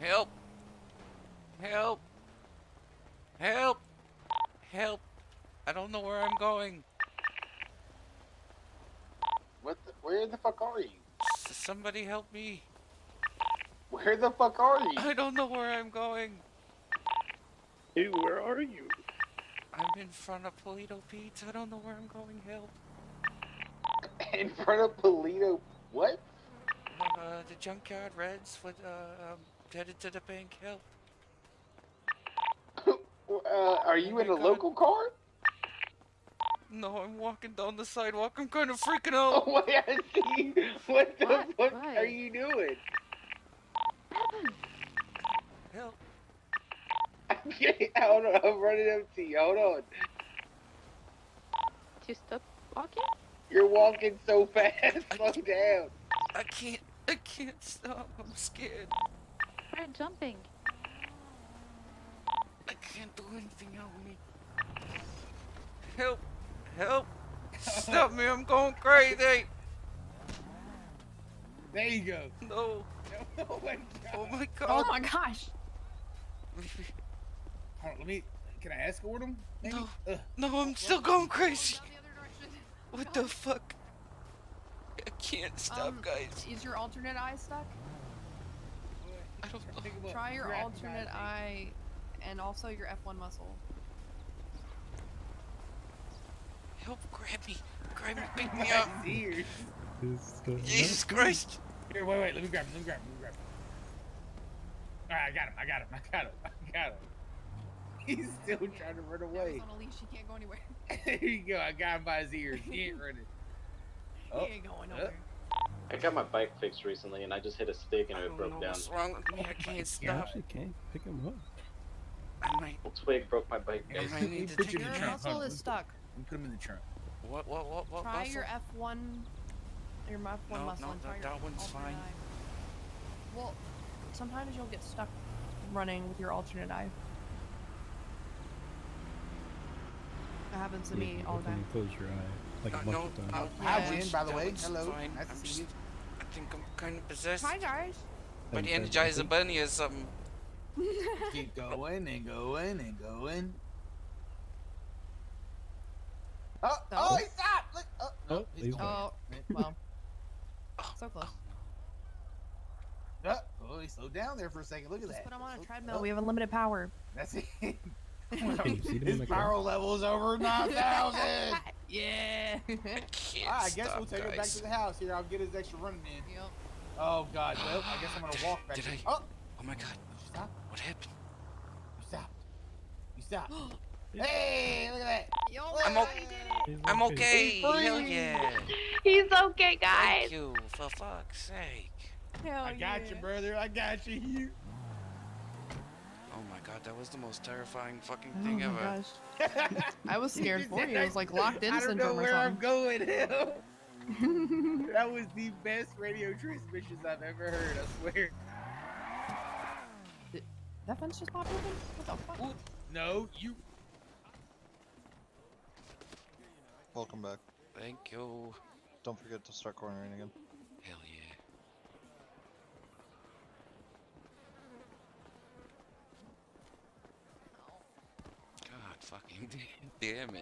Help! Help! Help! Help! I don't know where I'm going. What? The, where the fuck are you? S- Somebody help me. Where the fuck are you? I don't know where I'm going. Hey, where are you? I'm in front of Polito Pizza. I don't know where I'm going. Help. In front of Polito. What? Uh, the junkyard Reds with, uh, um, headed to the bank. Help. Uh, are you my in a God. local car? No, I'm walking down the sidewalk. I'm kind of freaking Oh out. wait, I see. What the What? fuck Why? are you doing? Help. Okay, hold on, I'm running up to you. Hold on. To stop walking? You're walking so fast. Slow down. I can't. I can't stop. I'm scared. Try jumping. I can't do anything. Help me. Help. Help. Stop me. I'm going crazy. There you go. No. oh my Oh god. Oh my gosh. Hold on, let me. Can I escort him? Maybe? No. Ugh. No, I'm still going crazy. Down the other direction. What the fuck? I can't stop, Um, guys. Is your alternate eye stuck? I don't know. Pick him. Try your Grab alternate eye and also your F1 muscle. Help. Grab me. Grab me. Pick me up. ears. Jesus Christ. Here, wait, wait. Let me grab him. Let me grab him. Let me grab him. All right, I got him. I got him. I got him. I got him. He's still trying to run away. he's on a leash. He can't go anywhere. there you go. I got him by his ears. He ain't running. Oh, he ain't going uh, nowhere. I got my bike fixed recently, and I just hit a stick and I it don't broke know down. what's wrong with me. I can't You stop. actually can't pick him up. I might. A twig broke my bike, Here, guys. I need to put take in Your the care trunk. muscle is stuck. Let put him in the trunk. What? What? What? What? Try muscle? your F1. Your F1 No, muscle. no, and try that- one's fine. eye. Well, sometimes you'll get stuck running with your alternate eye. That happens to Yeah, me all the definitely time. close your eye like Uh, a bunch no, of times. no, Yeah. Hi, that Jen, one's- by the way. Hello. fine. Nice I'm see just- you. I think I'm kind of possessed Hi guys. by the Energizer Bunny or something. Keep going and going and going. Oh, oh, he stopped! Look, oh, no, Oh, he's he's going. Oh, well. So close. Oh, oh, he slowed down there for a second. Look at Just that. put him on a Slow- treadmill. oh, We have unlimited power. That's it. Can you see them in His power level is over 9,000. Yeah. I can't I guess stop, we'll take him back to the house. Here, I'll get his extra running in. yep. Oh, God. Well, I guess I'm going to walk back Did to I- Oh, Oh my god, you stopped. what happened? You stopped. You stopped. hey, look at that. Yo, I'm we okay. did it. He's I'm okay. Hell yeah. He's okay, guys. Thank you. For fuck's sake. Hell I got you, brother. I got you. You. Oh my god, that was the most terrifying fucking Oh thing my ever. gosh. I was scared for you. I was like locked in I don't know syndrome or where I'm something. going. Hell. that was the best radio transmissions I've ever heard. I swear. That fence just popped open? What the fuck? No, you. Welcome back. Thank you. Don't forget to start cornering again. Hell yeah. God fucking damn it.